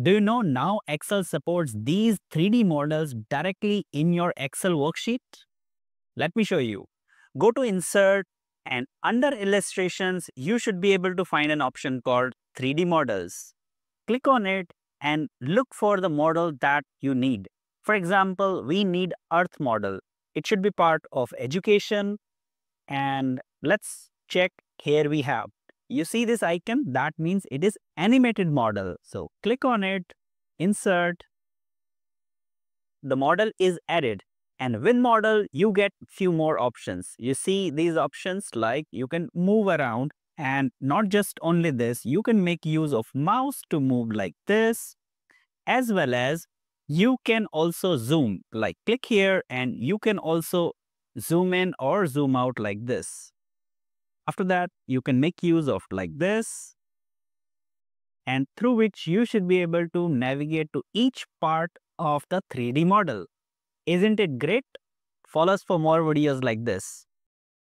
Do you know now Excel supports these 3D models directly in your Excel worksheet? Let me show you. Go to Insert and under Illustrations, you should be able to find an option called 3D Models. Click on it and look for the model that you need. For example, we need Earth model. It should be part of education and let's check here we have you see this icon that means it is animated model. So click on it insert the model is added and with model you get few more options. You see these options like you can move around and not just only this you can make use of mouse to move like this as well as you can also zoom. Like click here and you can also zoom in or zoom out like this after that, you can make use of like this and through which you should be able to navigate to each part of the 3D model. Isn't it great? Follow us for more videos like this.